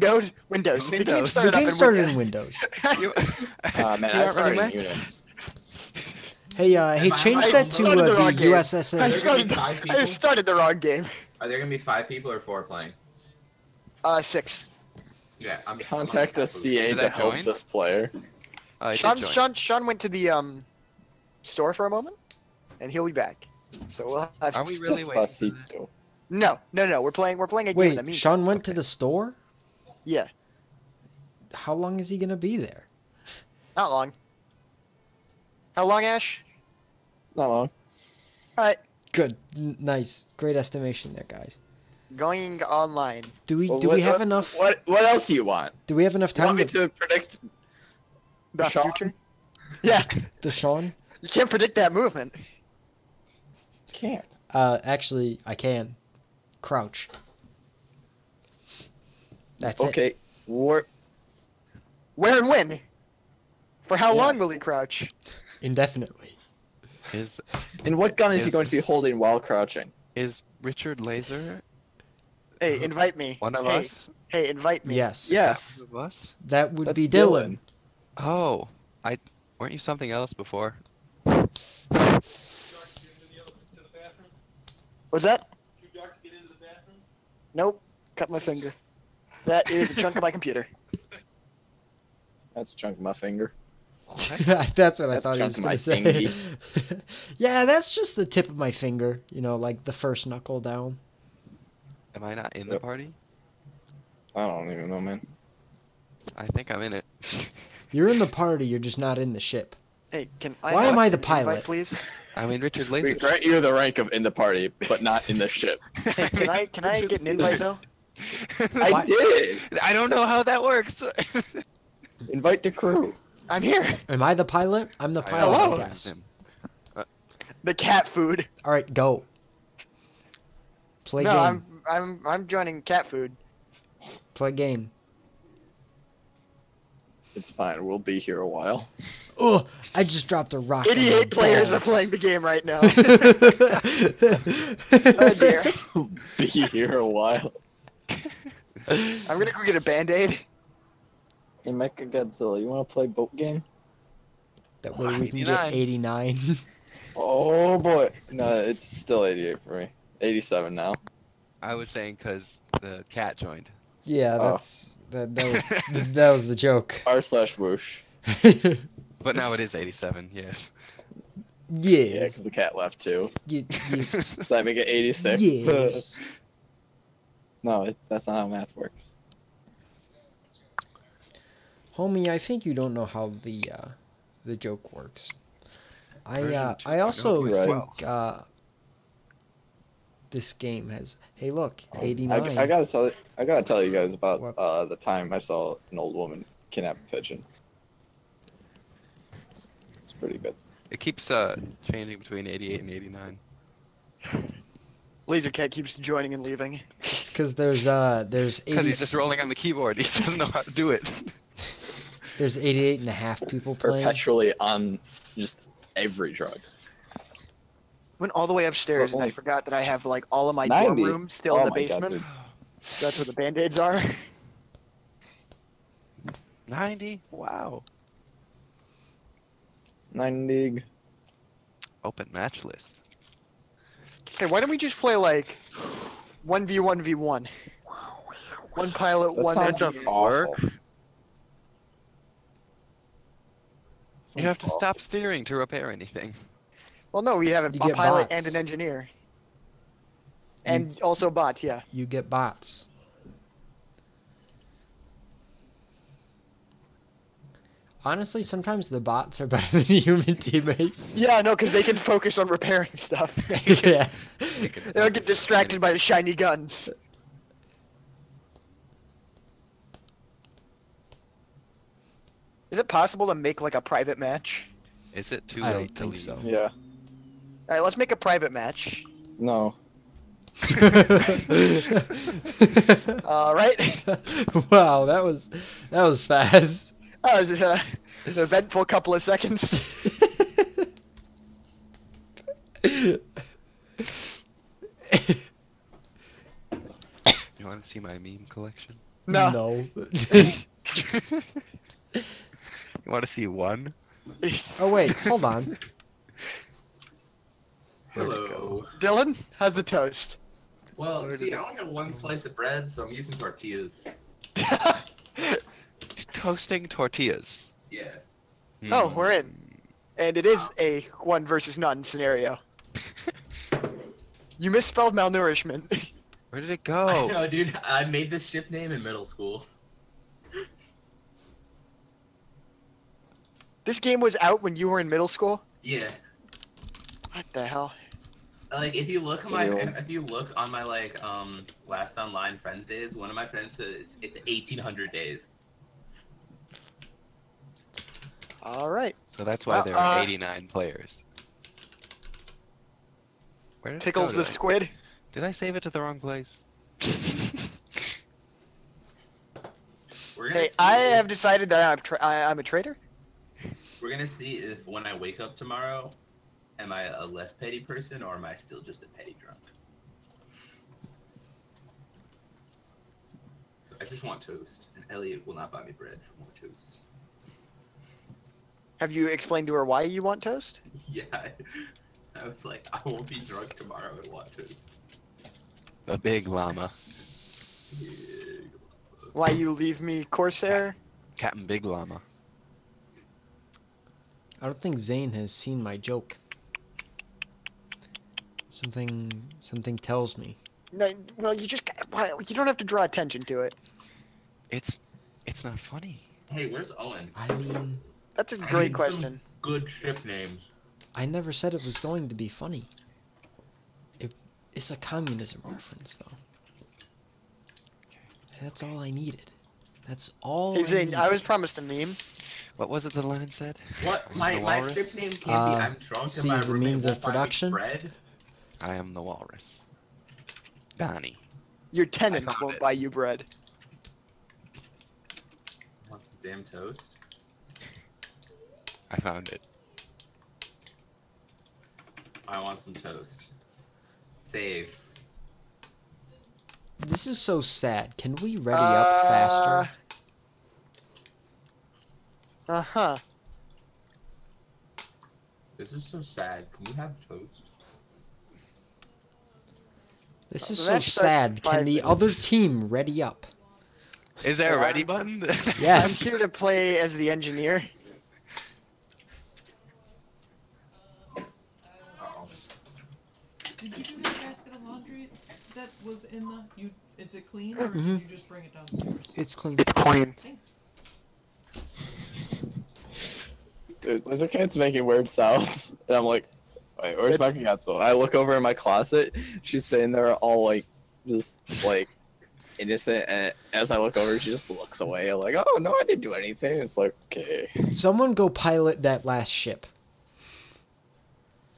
Windows. Windows. The game started, the game in started in Windows. Windows. Uh, man, I started running in Unix. Hey, uh, hey, Am I change right? that to Started the uh, wrong the game. I USSR. There's gonna started, be I started the wrong game. Are there gonna be five people or four playing? Uh, six. Yeah, I'm. Contact I'm a CA to help join? this player. I did Sean. Sean, Sean went to the um store for a moment, and he'll be back. So we'll have. Are we really waiting? for that? Despacito. No, no, no. We're playing. We're playing a game. Wait, Sean went to the store? Yeah, How long is he gonna be there? not long. How long, Ash? Not long. All right, Good, N- nice, great estimation there, guys. going online. Do we Well, do what- we have what- enough? What What else do you want? Do we have enough You want time me to, to predict? The Sean? future. Yeah, to Sean? you can't predict that movement. Can't. Uh, actually, I can. Crouch. That's it. Okay. Where? Where and when? For how Yeah. long will he crouch? Indefinitely. Is And what gun is he going to be holding while crouching? is Richard Laser Hey, invite me. one of hey, us? Hey, invite me. Yes. Yes. One of us? That would That's be Dylan. Oh, I weren't you something else before? What's that? Nope. Cut my finger. That is a chunk of my computer. That's a chunk of my finger. that's what I That's a thought he chunk was gonna my say. yeah, that's just the tip of my finger. You know, like the first knuckle down. Am I not in the party? I don't even know, man. I think I'm in it. You're in the party. You're just not in the ship. Hey, can I? Why am I the an invite, pilot? please? I mean Richard We Laser. grant you the rank of in the party, but not in the ship. Hey, can I? Can I get an invite though? I did. I don't know how that works. Invite the crew. I'm here. Am I the pilot? I'm the pilot, Hello? I uh, The cat food. All right, go. Play no, game. I'm I'm I'm joining cat food. Play game. It's fine. We'll be here a while. Oh, I just dropped a rock. on 88 players are playing the game right now. oh dear. be here a while. I'm gonna go get a band-aid. Hey, Mecha Godzilla, you want to play boat game? That way we can get 89. Oh boy. No, it's still 88 for me. 87 now. I was saying because the cat joined. yeah, Oh. that's that. That was that was the joke. R slash whoosh. But now it is 87. Yes. Yeah, yes. because the cat left too. Ye- ye- Does that make it 86? yes. No, it, that's not how math works. Homie, I think you don't know how the uh, the joke works. I uh, I also Right. think uh, this game has. Hey, look, I, 89. I gotta tell I gotta tell you guys about uh, the time I saw an old woman kidnap a pigeon. It's pretty good. It keeps uh changing between 88 and 89. Lasercat keeps joining and leaving. It's because there's uh there's Because 80, he's just rolling on the keyboard. He doesn't know how to do it. there's 88 and a half people playing. Perpetually on just every drug. Went all the way upstairs and I forgot that I have like all of my dorm 90? room still Oh in the my God, basement. That's where the band-aids are. 90? Wow. 90. Open match list. Hey, why don't we just play like one v one v one? One pilot, That one sounds engineer. awful. You have to awful. stop steering to repair anything. Well, no, we have a, You a pilot bots. and an engineer, and also bots. Yeah. You get bots. Honestly, sometimes the bots are better than human teammates. Yeah, no, because they can focus on repairing stuff. yeah. They could they don't get distracted by the shiny guns. Is it possible to make like a private match? Is it too I late don't to think leave? so. Yeah. All right, let's make a private match. No. All right. wow, that was that was fast. That was uh, an eventful couple of seconds. You want to see my meme collection? No. No. you want to see one? oh wait, hold on. Hello. Dylan, how's the toast? Well, Where see, I only have one slice of bread, so I'm using tortillas. Toasting tortillas. Yeah. Oh, Hmm. we're in. and it is a one versus none scenario. You misspelled malnourishment. Where did it I go? know, dude. I made this ship name in middle school. this game was out when you were in middle school. Yeah. What the hell? Like if you look on my if you look on my like um last online friends days, one of my friends says it's, it's eighteen hundred days. All right. So that's why Well, there are uh, 89 players. Where did it Tickles go? the Did I- squid. Did I save it to the wrong place? Hey, I if, have decided that I'm tra- I, I'm a traitor. we're gonna see if when I wake up tomorrow, am I a less petty person or am I still just a petty drunk? I just want toast, and Elliot will not buy me bread for more toast. Have you explained to her why you want toast? Yeah, I, I was like, I won't be drunk tomorrow and want toast. The big llama. Big Why you leave me Corsair? Captain Big Llama. I don't think Zane has seen my joke. Something something tells me. No, well, you just why, you don't have to draw attention to it. It's it's not funny. Hey, where's Owen? I mean, That's a great need some- question. Good ship names. I never said it was going to be funny. It, it's a communism reference, though. That's all I needed. That's all. Hey I, Zane, needed. I was promised a meme. What was it the line said? What? My the my walrus. ship name can't Uh, be I'm drunk and my the roommate means of production. Bread. I am the walrus. Donnie. Your tenant won't it. buy you bread. Want some damn toast? I found it. I want some toast. Save. This is so sad. Can we ready up faster? Uh huh. This is so sad. Can we have toast? This the is so match starts in sad. Can the minutes. other team ready up? Is there a ready button? Yes. I'm here to play as the engineer. Uh-oh. Did you do the basket of laundry that was in the? You is it clean or Mhm. did you just bring it downstairs? It's clean. It's clean. Thanks. Dude, Laser Cat's making weird sounds. And I'm like, wait, where's my It's- Picasso? I look over in my closet. She's sitting there all like, just like innocent. And as I look over, she just looks away. I'm like, oh, no, I didn't do anything. It's like, okay. Someone go pilot that last ship.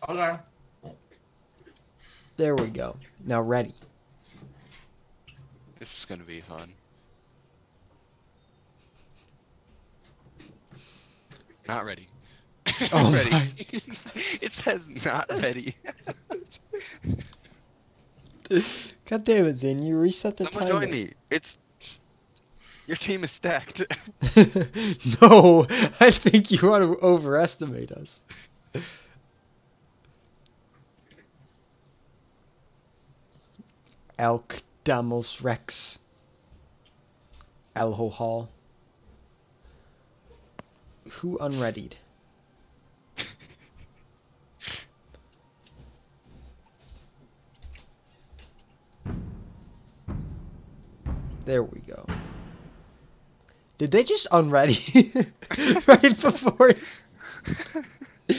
Okay. There we go. Now ready. This is gonna be fun. Not ready. Oh ready. it says not ready. God damn it, Zane! You reset the Someone timer. join me. It's your team is stacked. no, I think you want to overestimate us. Elk Damos Rex. Elho Hall. Who unreadied? There we go. Did they just unready right before? the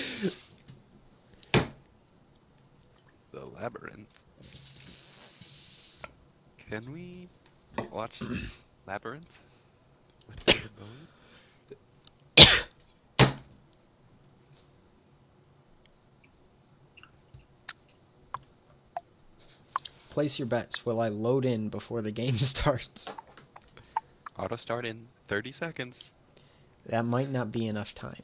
labyrinth. Can we watch labyrinth with David Bowie? Place your bets. Will I load in before the game starts? Auto start in 30 seconds. That might not be enough time.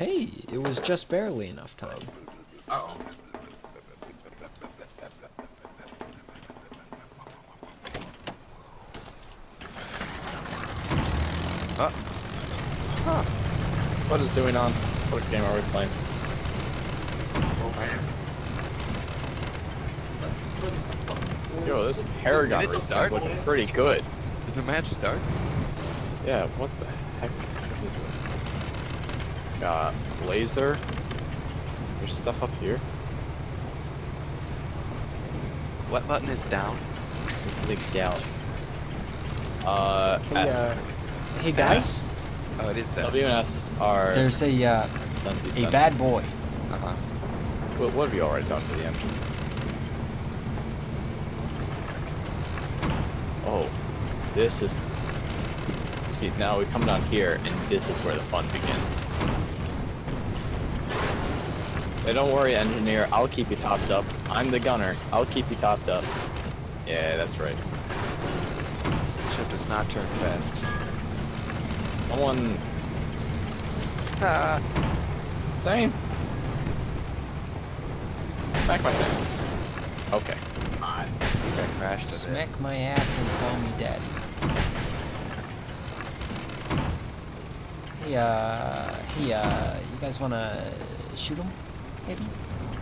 Hey, it was just barely enough time. Uh oh. What is doing on? What game are we playing? Yo, this Paragon Did it race start? is looking pretty good. Did the match start? Yeah, what the heck is this? Got laser. Is there stuff up here? What button is down? This is a galley. Uh, Hey, S. uh, hey guys, Oh, it is down. W and S are there's a uh, sent a bad boy. Uh-huh. What, what have you already done to the engines? Oh, this is. See, now we come down here, and this is where the fun begins. Hey, don't worry, engineer. I'll keep you topped up. I'm the gunner. I'll keep you topped up. Yeah, that's right. Ship does not turn fast. Someone Ah, same. Smack my thing. Okay. I crashed a bit. Smack my ass and call me daddy. Hey, uh, hey, uh, you guys wanna shoot him? Maybe?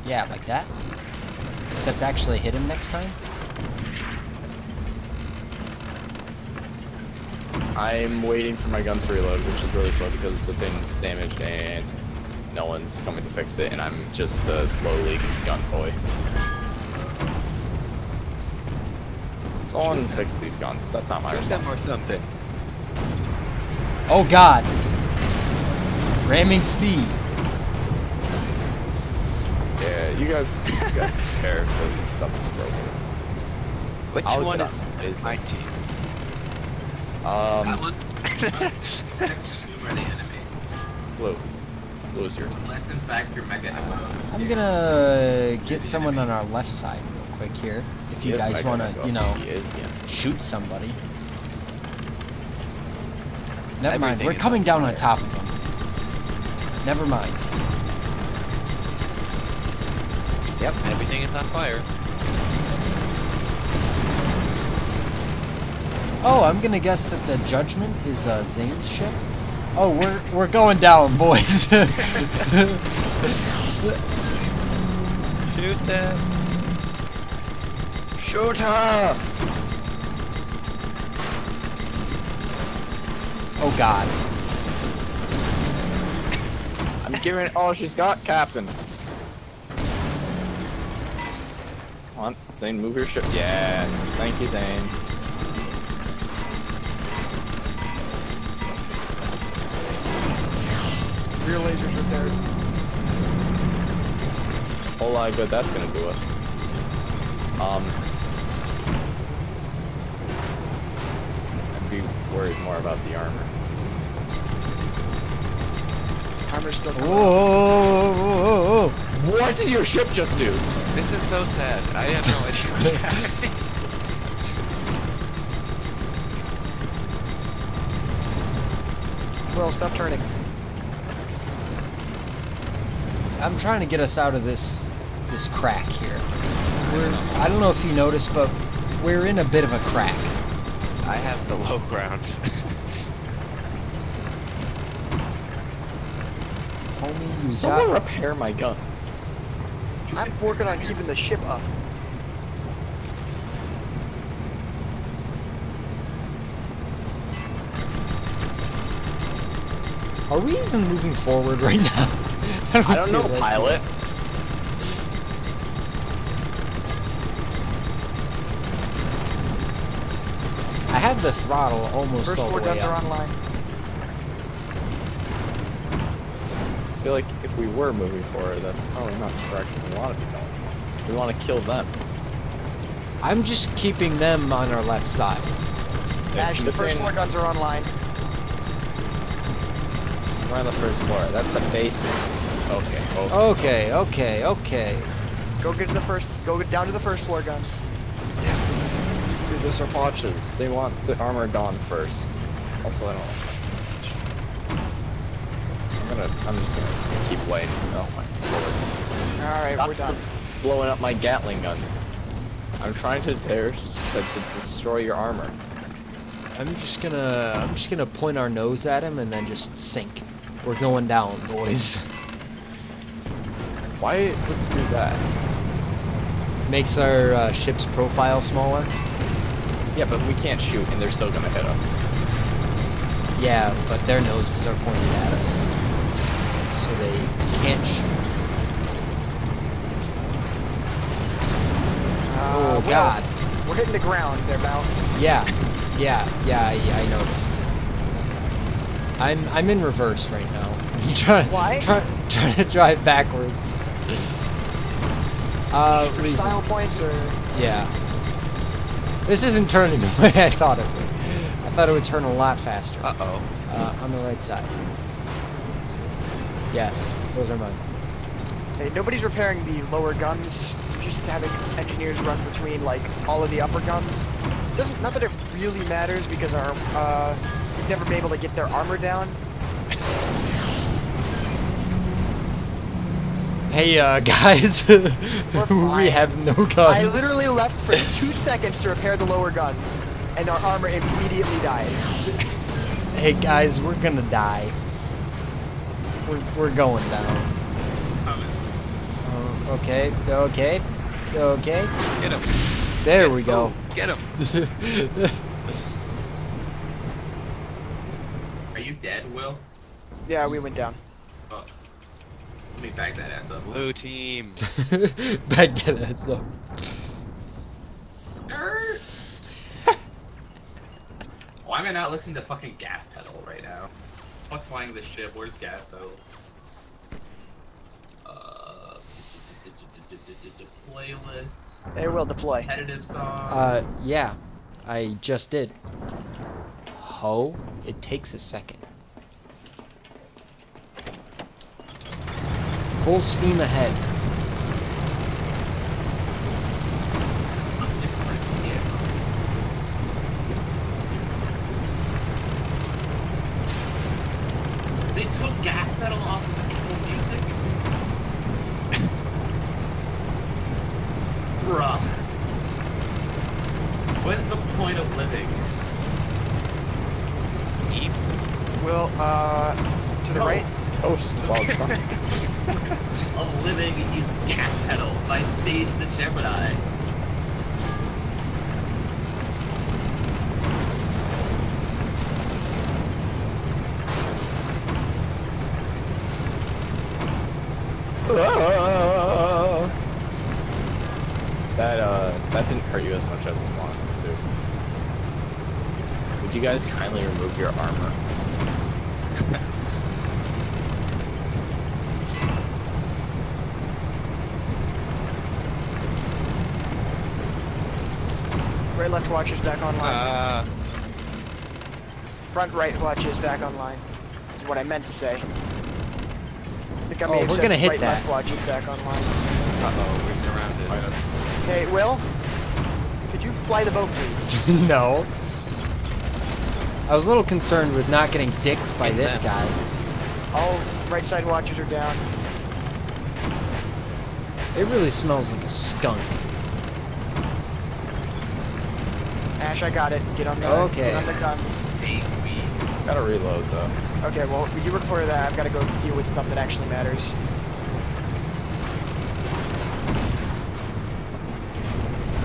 Yeah, like that. Except actually hit him next time. I'm waiting for my guns to reload, which is really slow because the thing's damaged and no one's coming to fix it, and I'm just a lowly gun boy. Someone fix these guns. That's not my Shoot them responsibility. or something. Oh god! Ramming speed. Yeah, you guys you guys prepare for stuff that's broken. Which I'll one get is on. Is my it- team? That Um, one? Super the enemy. blue. Blue is your team. Unless in fact you're mega Evo. I'm gonna get someone on our left side real quick here. If you He is guys wanna, you know, is, yeah. shoot somebody. Never mind, we're coming down on fire. top of them. Never mind. Yep, everything is on fire. Oh, I'm gonna guess that the Judgment is uh, Zane's ship. Oh, we're we're going down, boys. Shoot them. Shoot her! oh God. I'm giving. Oh, she's got Captain. Come on, Zane, move your ship. Yes, thank you, Zane. Rear lasers. Whole lot of good that's gonna do us. Um, I'd be worried more about the armor. Armor's still coming. Whoa, whoa, whoa, whoa. What did your ship just do? This is so sad. I have no idea what's happening. Will, stop turning. I'm trying to get us out of this this crack here. We're, I don't know if you noticed, but we're in a bit of a crack. I have the low ground. Someone got... repair my guns. I'm working on keeping the ship up. Are we even moving forward right now? I don't know, like- pilot. I had the throttle almost First all the way up. First four guns are online. I feel like if we were moving forward, that's probably not the direction we want to be going. We want to kill them. I'm just keeping them on our left side. Ash, the The first thing- four guns are online. We're on the first floor. That's the basement. Okay. okay. Okay, okay, okay. Go get to the first. Go get down to the first floor guns. Yeah. Dude, those are watches. They want the armor gone first. Also, I don't want I'm just gonna keep waiting. Oh my lord. All right, Stop we're done. blowing up my Gatling gun. I'm trying to tear, to, to destroy your armor. I'm just gonna I'm just gonna point our nose at him and then just sink. We're going down, boys. Why would you do that? Makes our uh, ship's profile smaller. Yeah, but we can't shoot, and they're still gonna hit us. Yeah, but their noses are pointed at us, so they can't shoot. Uh, oh Will, God. We're hitting the ground there, Mal. Yeah, yeah, yeah. I, I noticed. I'm I'm in reverse right now. Trying Why? Try, trying to drive backwards. Uh, reason. style points or Yeah. This isn't turning the way I thought it would. I thought it would turn a lot faster. Uh oh. Uh, on the right side. Yes, those are mine. hey, nobody's repairing the lower guns. Just having engineers run between like all of the upper guns. Doesn't not that it really matters because our uh, we've never been able to get their armor down. Hey, uh, guys. we have no guns. I literally left for two seconds to repair the lower guns, and our armor immediately died. Hey, guys, we're gonna die. We're, we're going down. Uh, okay, okay, okay. Get him. There we go. Oh, get him. Are you dead, Will? Yeah, we went down. Oh. Let me back that ass up. Blue team. Back that ass up. Skirt. Why am I not listening to fucking gas pedal right now? Fuck flying the ship. Where's gas pedal? Uh, playlists, They will deploy. competitive songs. Uh, yeah, I just did. Ho, it takes a second. Full steam ahead. They took gas pedal off of Apple Music. Bruh. What is the point of living? Eats. Will uh to the Oh. right. Toast while drunk. Of living is gas pedal by Sage the Gemini. that uh, that didn't hurt you as much as it wanted to. Would you guys kindly remove your armor? Right left watch is back online. Uh, Front right watch is back online. Is what I meant to say. I think I may Oh, we're gonna hit right that. left watch is back online. uh oh, we're surrounded. Hey, Will, could you fly the boat, please? no. I was a little concerned with not getting dicked by Get this them. guy. All right side watches are down. It really smells like a skunk. Ash, I got it. Get on the Okay. get on the guns. Hey. It's gotta reload though. Okay, well, you record that. I've got to go deal with stuff that actually matters.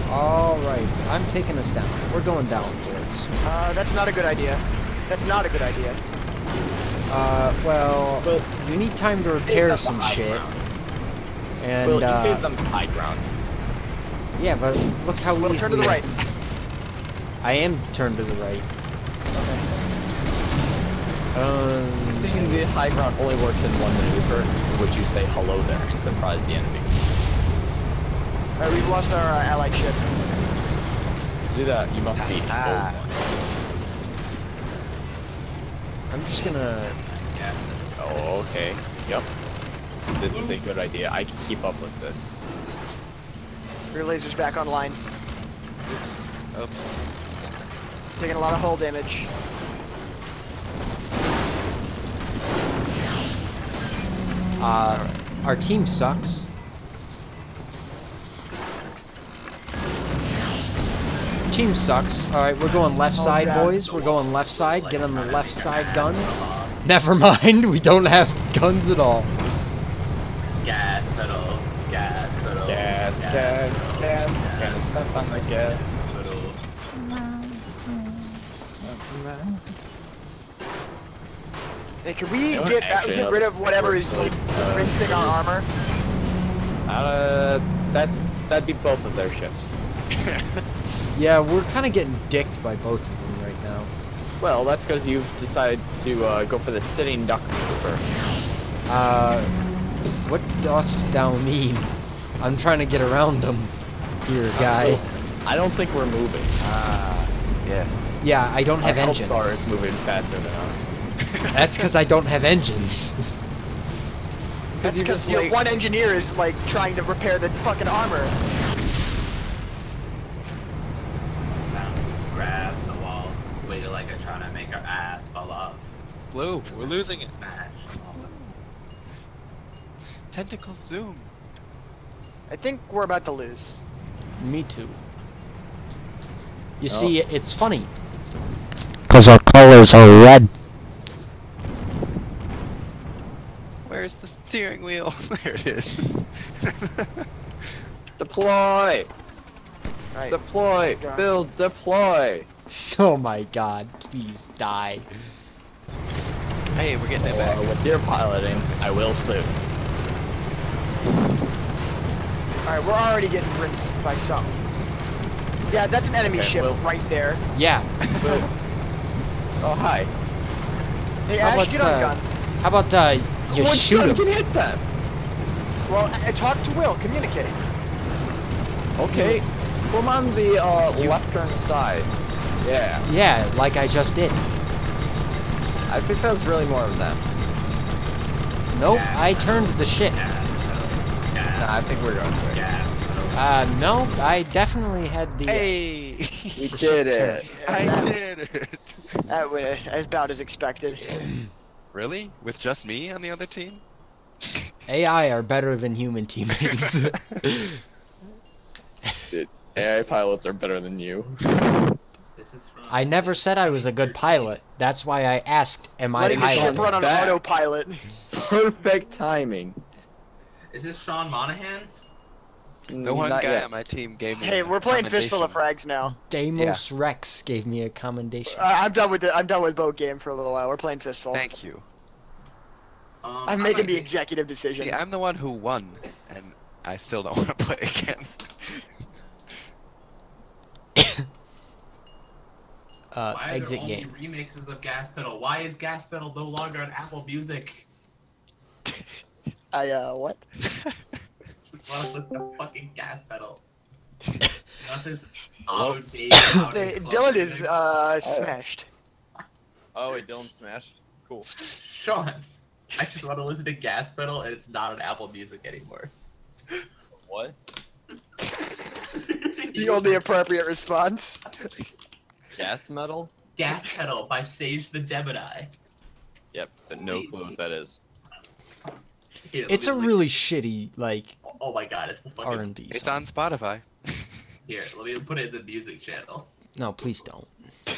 Alright, I'm taking us down. We're going down, boys. Uh, that's not a good idea. That's not a good idea. Uh, well, Well, you need time to repair some shit. ground. And, well, you uh, gave them high ground. yeah, but look how Will, easily... turn to the right. I am turned to the right. Okay. Um, Seeing the high ground only works in one maneuver, in which you say hello there and surprise the enemy. Alright, we've lost our uh, allied ship. To do that, you must be Ah. old one. I'm just gonna... Yeah. Oh, okay. Yep. This is a good idea. I can keep up with this. Rear laser's back online. Oops. Oops. Taking a lot of hull damage. Uh, our team sucks. Team sucks. All right, we're going left side, God. boys. We're going left side. Get on the left side guns. Never mind. We don't have guns at all. Gas pedal, gas pedal. Gas, gas, gas. Gotta step on the gas. Hey, can we You get Actually, get rid of whatever is like like, uh, rinsing our armor? Uh, that's that'd be both of their ships. Yeah, we're kind of getting dicked by both of them right now. Well, that's because you've decided to uh, go for the sitting duck maneuver. Uh, what does thou mean? I'm trying to get around them here, guy. I don't think we're moving. Ah, yes. Yeah, I don't Our have health engines. bar is moving faster than us. That's because I don't have engines. It's That's because you because just you know, like one engineer is like trying to repair the fucking armor. Grab the wall. Wait like I'm trying to make our ass fall off. Blue, we're losing it. Smash. Tentacle zoom. I think we're about to lose. Me too. You Oh. see, it's funny. Because our colors are red. Where's the steering wheel? there it is. deploy, Right. deploy, go. build, deploy. Oh my god, please die. hey, we're getting it Uh, back. with your piloting, I will soon. Alright, we're already getting rinsed by some. Yeah, that's an enemy Okay, ship well- right there. Yeah. Oh hi. Hey, How Ash, about, get on uh, gun. How about uh, you Which shoot him? can hit them? Well, I, I talked to Will, communicate. Okay, put 'em on the uh, left-hand side. Yeah, Yeah, like I just did. I think that's really more of them. Nope, I turned the ship. Gas pedal. Gas, Nah, I think we're going straight. gas. Uh, no, I definitely had the. Hey! We did it. I did it! that went as about as expected. Really? With just me on the other team? AI are better than human teammates. AI pilots are better than you. This is. I never said I was a good pilot. That's why I asked, am I the pilot? pilot's run on autopilot. Perfect timing. Is this Sean Monahan? The one Not guy yet. on my team gave me. Hey, a we're playing Fistful of. Frags now. Deimos Rex gave me a commendation. Uh, I'm done with the, I'm done with boat game for a little while. We're playing Fistful. Thank you. Um, I'm making the executive decision. See, I'm the one who won, and I still don't want to play again. Uh, Why are exit there only game. remixes of Gas Pedal? Why is Gas Pedal no longer on Apple Music? I uh what? Just want to listen to fucking Gas Pedal. Not this outdated. Hey, outdated Dylan is uh smashed. Oh wait, Dylan smashed. Cool. Sean, I just want to listen to Gas Pedal, and it's not on Apple Music anymore. What? The only appropriate response. Gas metal? Gas Pedal by Sage the Gemini. Yep, but no clue what that is. Here, It's a let really shitty, like, oh, oh my god, it's the fucking. R&B It's on Spotify. Here, let me put it in the music channel. No, please don't.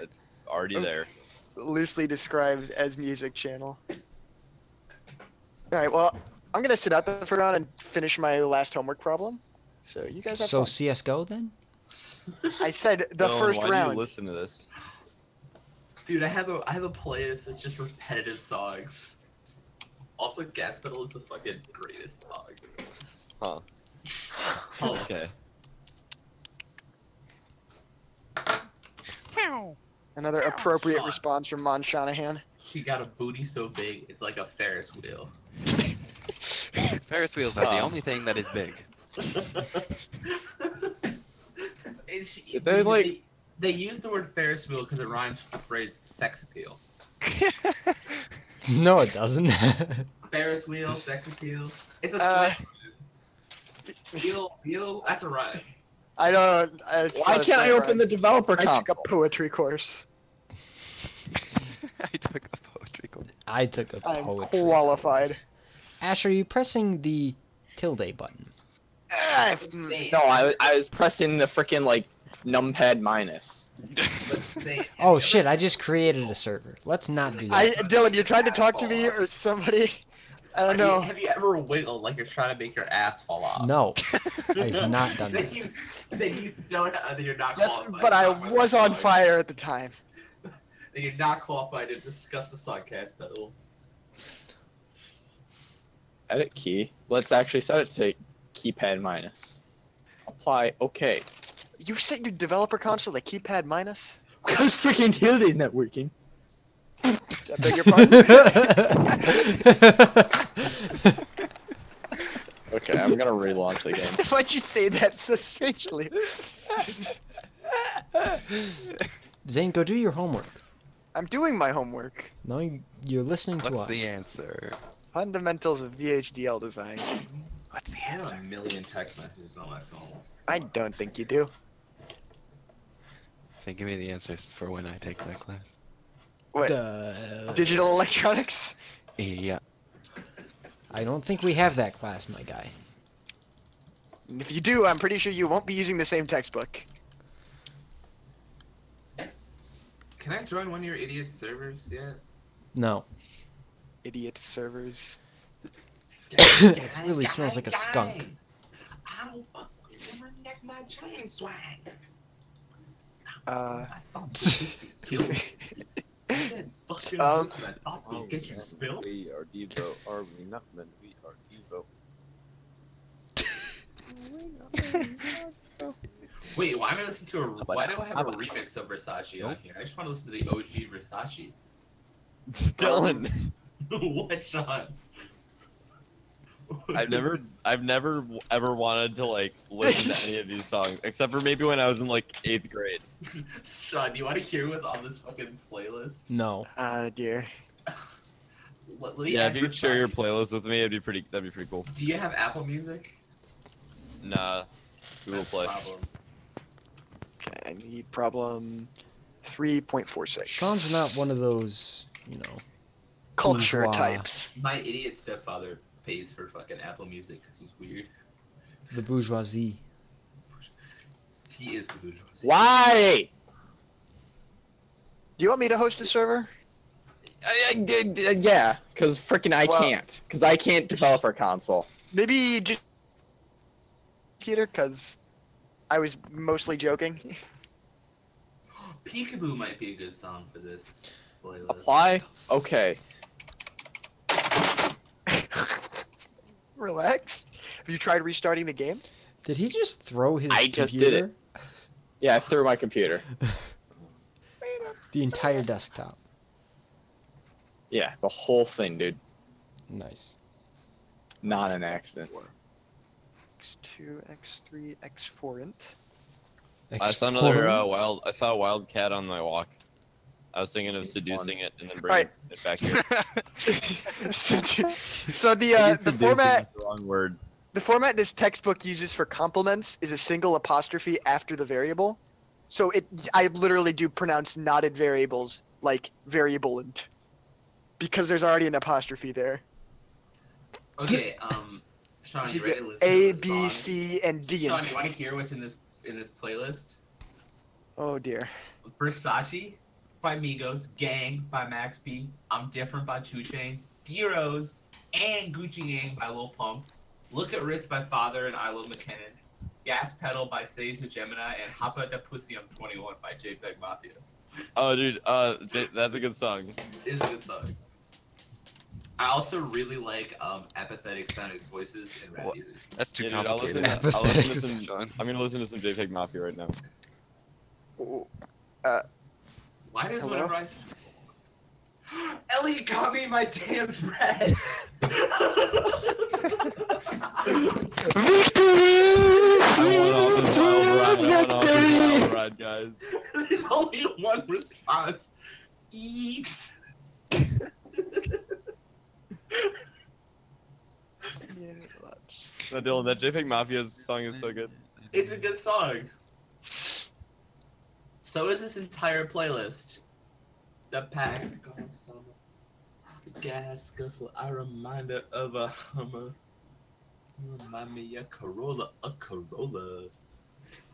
It's already Oh. there. Loosely described as music channel. Alright, well, I'm gonna sit out there for a round and finish my last homework problem. So you guys have So fun. CSGO then? I said the Dylan, first why do round. you listen to this? Dude, I have a I have a playlist that's just repetitive songs. Also, Gas Pedal is the fucking greatest song. Huh. Oh, Okay. Another appropriate Sean. response from Mon Shanahan. she got a booty so big it's like a Ferris wheel. Ferris wheels are the only thing that is big. And she- Did they, like- they use the word Ferris wheel because it rhymes with the phrase sex appeal. No, it doesn't. Ferris wheel, sex appeal. It's a Uh, slang. Wheel, wheel. That's a ride. I don't. uh, It's Why can't I open rhyme. the developer console? I took a poetry course. I took a poetry course. I took a I'm poetry. qualified. Ash, are you pressing the tilde button? Ah, mm, No, I, wa- I was pressing the freaking like numpad minus. Oh shit! I just created a server. Let's not do that. I, Dylan, you tried to talk to me or somebody. I don't Have you, know. have you ever wiggled like you're trying to make your ass fall off? No, I've not done then that. you, then you don't. Uh, then you're not Yes, qualified. but I was on song. fire at the time. Then you're not qualified to discuss the song gas pedal. Edit key. Let's actually set it to keypad minus. Apply. Okay. You set your developer console to keypad minus? Because freaking Tilde's not working. I beg your pardon? Okay, I'm gonna relaunch the game. Why'd you say that so strangely? Zane, go do your homework. I'm doing my homework. No, you- you're listening to us. What's the answer? Fundamentals of VHDL design. What's the I have answer? a million text messages on my phone. I don't think you do. So give me the answers for when I take that class. What? Duh. Digital electronics? Yeah. I don't think we have that class, my guy. And if you do, I'm pretty sure you won't be using the same textbook. Can I join one of your idiot servers yet? No. Idiot servers. It really smells like a skunk. I don't fuck with them, neck my chain swag. Uh, Kill me. I said, fucking Um, my thoughts will get you spilled. We are Devo. Are we not men? We are Devo. Wait, why am I listening to a? How Why do I have How a remix of Versace on here? I just want to listen to the OG Versace. Dylan, what, Sean? I've never, I've never ever wanted to like listen to any of these songs, except for maybe when I was in like eighth grade. Sean, do you want to hear what's on this fucking playlist? No. ah, dear. Let, let Yeah, if you could share your playlist with me, it'd be pretty. That'd be pretty cool. Do you have Apple Music? Nah, Google That's Play. problem. Okay, I need problem 3.46. Sean's not one of those, you know. culture types. My idiot stepfather pays for fucking Apple Music because he's weird. The bourgeoisie. He is the bourgeoisie. Why? Do you want me to host a server? I, I did, yeah, because freaking I Well- can't. Because I can't develop our console. Maybe just computer, because I was mostly joking. Peekaboo might be a good song for this playlist. Apply? Okay. Relax. Have you tried restarting the game? Did he just throw his I just did it. Yeah, I threw my computer. The entire desktop. Yeah, the whole thing, dude. Nice. Not an accident. X2, X3, X4 int. I saw another uh, wild. I saw a wild cat on my walk. I was thinking of seducing it and then bringing Right. it back here. so the uh, the format the wrong word. the format this textbook uses for complements is a single apostrophe after the variable. So it I literally do pronounce knotted variables like variableant because there's already an apostrophe there. Okay, um, Sean, You you ready to listen A, to the B, song? C, and D. Sean, you want to hear what's in this in this playlist? Oh dear. Versace by Migos, Gang by Max B, I'm Different by 2 Chainz, D-Rose, and Gucci Gang by Lil Pump, Look at Wrist by Father and iLoveMakonnen, Gas Pedal by Seiza Gemini, and Hoppa da Pussy I'm 21 by JPEG Mafia. Oh, dude, uh, J- that's a good song. Is a good song. I also really like um, apathetic sounding voices in rap What? music. That's too Yeah, dude, I'll listen. complicated. To, I'll listen to Apathetic. some. Sean. I'm gonna listen to some JPEG Mafia right now. Oh, Why does Hello? whenever I Ellie got me my damn bread. Victory! want all this wild ride. I want all this wild ride, guys. There's only one response. Eat. No, Dylan, that JPEG Mafia song is so good. It's a good song. So is this entire playlist. The pack. gas guzzler, I reminder of a Hummer. You Remind me a Corolla, a Corolla.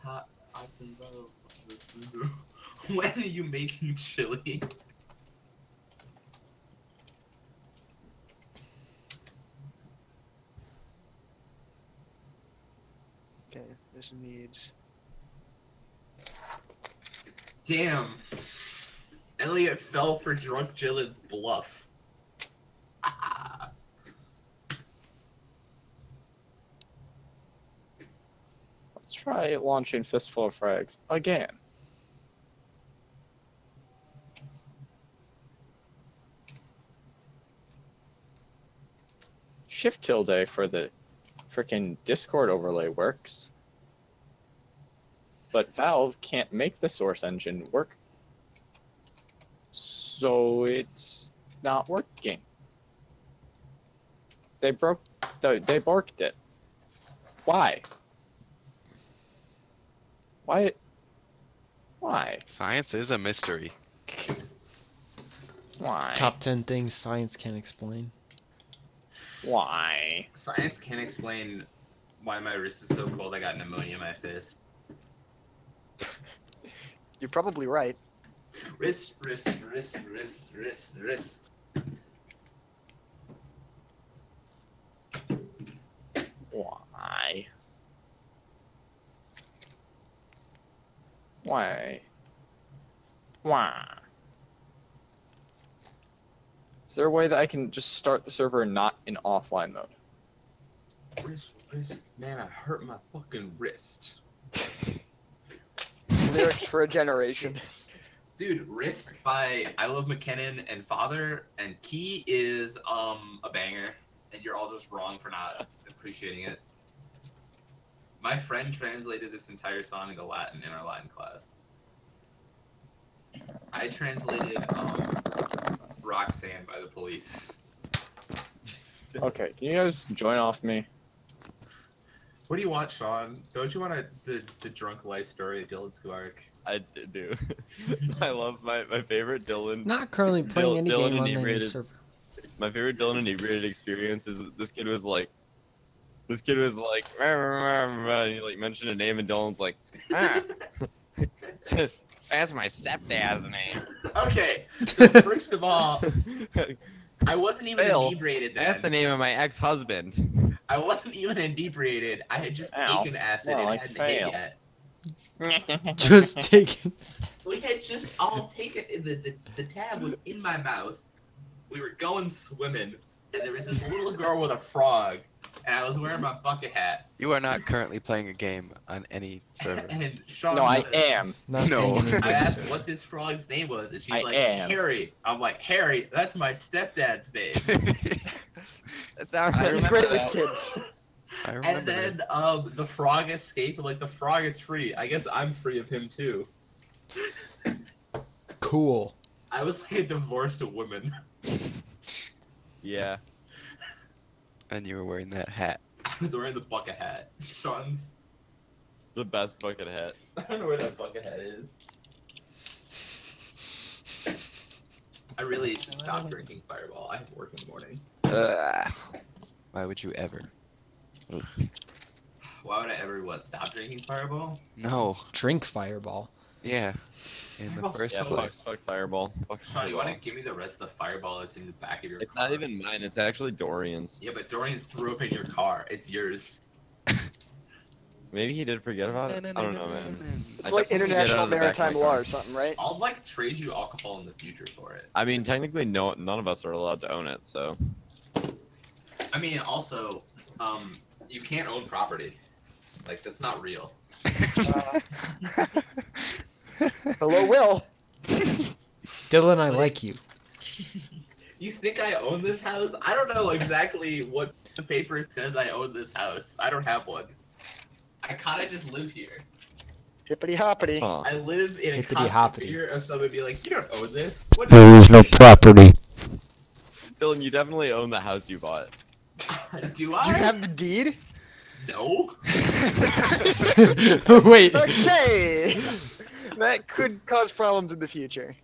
Hot oxen bow. When are you making chili? Okay, this needs. Damn. Elliot fell for drunk Jillen's bluff. Let's try launching Fistful of Frags again. Shift tilde for the freaking Discord overlay works. But Valve can't make the Source engine work. So it's not working. They broke the they borked it. Why? Why? Why? Science is a mystery. Why? Top 10 things science can't explain. Why? Science can't explain why my wrist is so cold I got pneumonia in my fist. You're probably right. Wrist, wrist, wrist, wrist, wrist, wrist. Why? Why? Why? Is there a way that I can just start the server not in offline mode? Wrist, wrist. Man, I hurt my fucking wrist. Lyrics for a generation. Dude, Wrist by iLoveMakonnen and Father and Key is um a banger, and you're all just wrong for not appreciating it. My friend translated this entire song into Latin in our Latin class. I translated um Roxanne by the police. Okay, can you guys join off me? What do you want, Sean? Don't you want a, the the drunk life story of Dylan Skark? I d- do. I love my, my favorite Dylan. Not currently playing Dil- any Dylan game on any server. My favorite Dylan inebriated experience is this kid was like, this kid was like, "Rah, rah, rah, rah," and he like mentioned a name and Dylan's like, ah. That's my stepdad's name. Okay, so first of all, I wasn't even Phil, inebriated then. That's the name of my ex-husband. I wasn't even inebriated. I had just Ow. taken acid More and like hadn't fail. hit yet. Just taking. We had just all taken the, the the tab was in my mouth. We were going swimming, and there was this little girl with a frog, and I was wearing my bucket hat. You are not currently playing a game on any server. And Sean, No, I said- am. Not No. playing I asked what this frog's name was, and she's I like am. Harry. I'm like Harry. That's my stepdad's name. That sounds. I He's remember great with kids. I remember. And then um, the frog escaped. and, Like the frog is free. I guess I'm free of him too. Cool. I was like a divorced woman. Yeah. And you were wearing that hat. I was wearing the bucket hat. Sean's. The best bucket hat. I don't know where that bucket hat is. I really should stop drinking Fireball. I have work in the morning. Ugh. Why would you ever? Ugh. Why would I ever what stop drinking Fireball? No. Drink Fireball. Yeah. In the first Yeah, so- fuck, place. fuck Fireball. Fuck Sean, you want to give me the rest of the Fireball that's in the back of your It's car? not even mine. It's actually Dorian's. Yeah, but Dorian threw up in your car. It's yours. Maybe he did forget about it. I don't know, man. It's like definitely get out international of the back of my maritime law or something, right? I'll like trade you alcohol in the future for it. I mean, technically, no, none of us are allowed to own it. So I mean, also, um, you can't own property. Like that's not real. Uh, Hello, Will. Dylan, I like you. You think I own this house? I don't know exactly what the paper says I own this house. I don't have one. I kind of just live here. Hippity hoppity. huh. I live in a Hippity constant hoppity. fear of someone being like, "You don't own this." What There is no property. Dylan, you definitely own the house you bought. do I? Do you have the deed? No. Wait. Okay. That could cause problems in the future.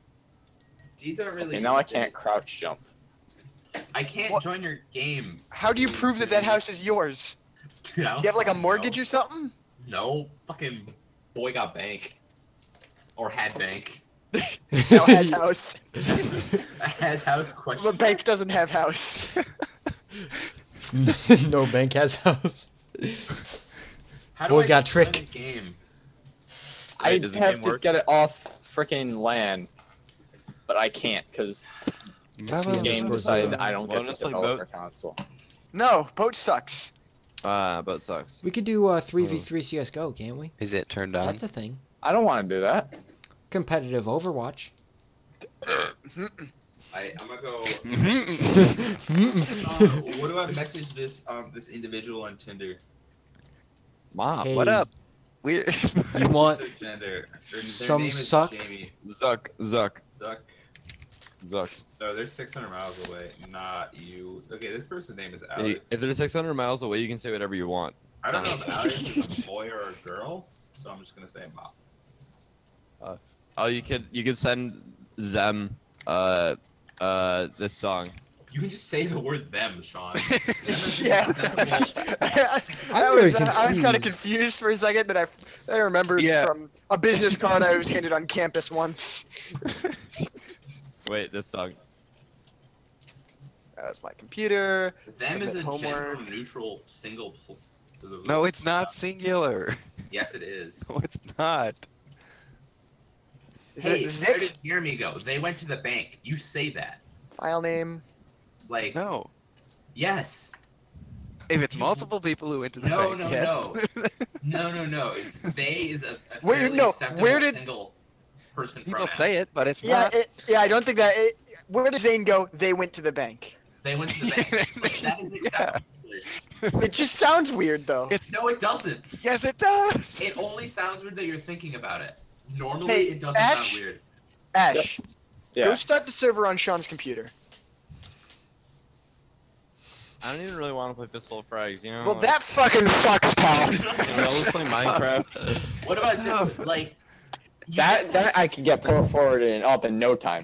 Deeds aren't really. Okay, now I can't crouch jump. I can't What? join your game. How do you prove that that house is yours? Dude, Do you have like a mortgage know. or something? No, fucking boy got bank. Or had bank. No, has house. has house question. The bank doesn't have house. no bank has house. How do Boy I got trick. the Game? I Wait, does the have to work? get it off freaking land, but I can't because the game decided I don't Well, get to play develop boat. a console. No, boat sucks. Ah, boat sucks. We could do uh, 3v3 CSGO, can't we? Is it turned on? That's a thing. I don't want to do that. Competitive Overwatch. I, I'm gonna go. Uh, what do I message this um this individual on Tinder? Mom. Hey, What up? We're You want gender? Their, their some suck? Jamie. Zuck, Zuck, Zuck. Zuck. So they're 600 miles away. Not you. Okay, this person's name is Hey, Alex. if they're 600 miles away, you can say whatever you want. I don't know if Alex is a boy or a girl, so I'm just gonna say mom. Oh, you could you could send them uh uh this song. You can just say the word them, Sean. Them Yeah. acceptable- I I'm was, very uh, I was kind of confused. confused for a second, but I, I remembered Yeah. from a business card I was handed on campus once. Wait, this song. That's my computer. them is a homework. gender neutral single. no, it's not singular. Yes, it is. No, it's not. Is hey, it is where it? did hear me go? They went to the bank. You say that. File name. Like, No. yes. If it's multiple people who went to the No, bank, no, yes. No, no, no. No, it's they is a, a Wait, no, where did- single person People pronoun. say it, but it's Yeah, not. it, yeah. I don't think that. It, where does Zane go? They went to the bank. They went to the bank. Like, that is acceptable. English. It just sounds weird though. It's No, it doesn't. yes, it does. It only sounds weird that you're thinking about it. Normally, Hey, it doesn't Ash? sound weird. Ash, Yeah. go start the server on Sean's computer. I don't even really want to play Fistful of Frags, you know? Well, like, that fucking sucks, pal. you know, let's play Minecraft. What about this? Like That, that I can get put forward and up in no time.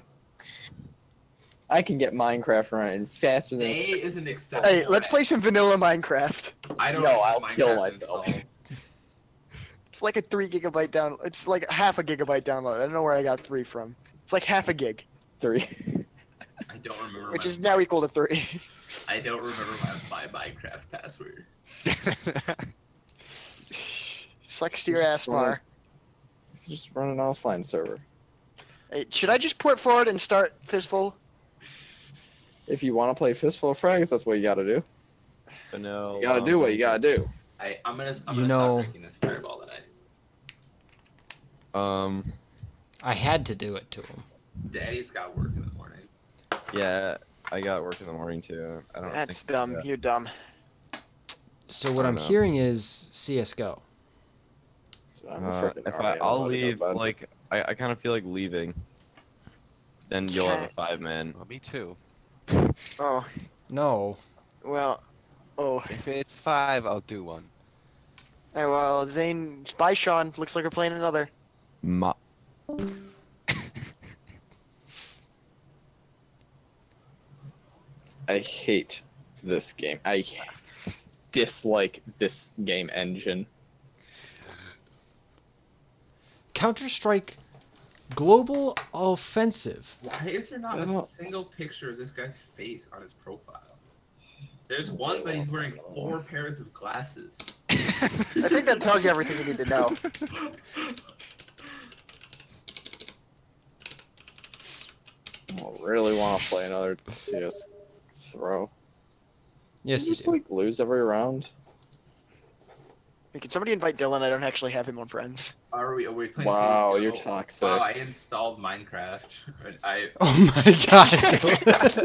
I can get Minecraft running faster than. They is an acceptable. hey, let's play some vanilla Minecraft. I don't No, have I'll Minecraft kill myself. It's like a three gigabyte down. It's like half a gigabyte download. I don't know where I got three from. It's like half a gig, Three. I don't remember. which my, is now equal to three. I don't remember my, my Minecraft password. Sucks to your ass, Mar. Just run an offline server. Hey, should I just port forward and start Fistful? If you want to play Fistful of Frags, that's what you got to do. But no. You got to do what you got to do. I I'm gonna I'm You gonna know- stop drinking this fireball tonight. Um. I had to do it to him. Daddy's got work in the morning. Yeah, I got work in the morning too. I don't. That's think, dumb. yeah. You're dumb. So what I I'm know. hearing is CS:GO. So I'm uh, if I, I'll I'm leave, bud. like I, I kind of feel like leaving. Then you'll have a five man. well, me too. Oh, No. well. Oh, If it's five, I'll do one. hey, well, Zane, bye, Sean. Looks like we're playing another. Ma- I hate this game. I dislike this game engine. Counter Strike Global Offensive. Why is there not a single picture of this guy's face on his profile? There's one, but he's wearing four pairs of glasses. I think that tells you everything you need to know. I really want to play another CS throw. Yes, you you just do. like lose every round. Hey, Can somebody invite Dylan? I don't actually have him on friends. Are we? Are we playing? Wow, CS:GO? you're toxic. Wow, I installed Minecraft. I Oh my god.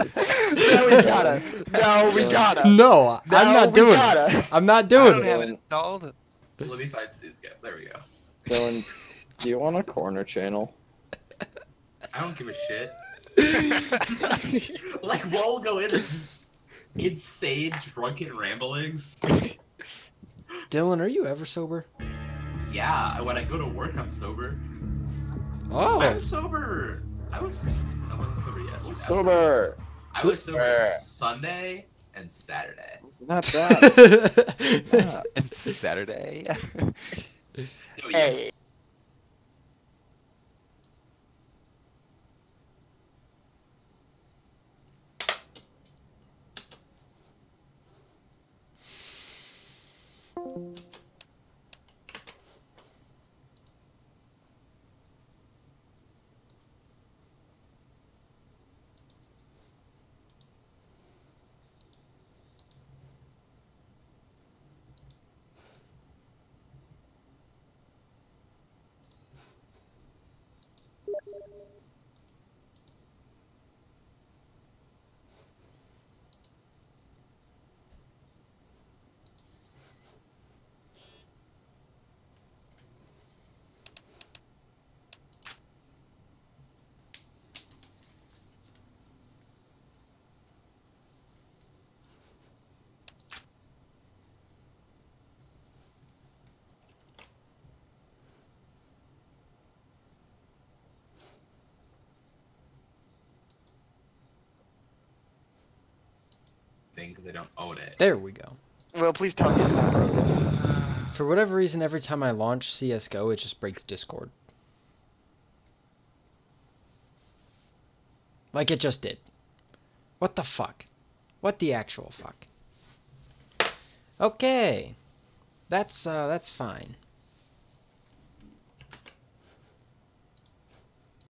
no, we gotta. No, we gotta. No, I'm No, not doing it. gotta. I'm not I doing don't it. have it installed. let me find Cisco. There we go. Dylan, do you want a corner channel? I don't give a shit. like what will go in insane drunken ramblings. Dylan, are you ever sober? Yeah, when I go to work, I'm sober. Oh. I'm sober. I was. I wasn't sober yesterday. I was- Sober. I was sober Sunday and Saturday. It's not bad. Yeah. And Saturday. No, yes, Hey, thing because I don't own it. there we go. well, please tell me it's not broken. For whatever reason, every time I launch CSGO, it just breaks Discord. Like it just did. What the fuck? What the actual fuck? Okay. That's uh that's fine.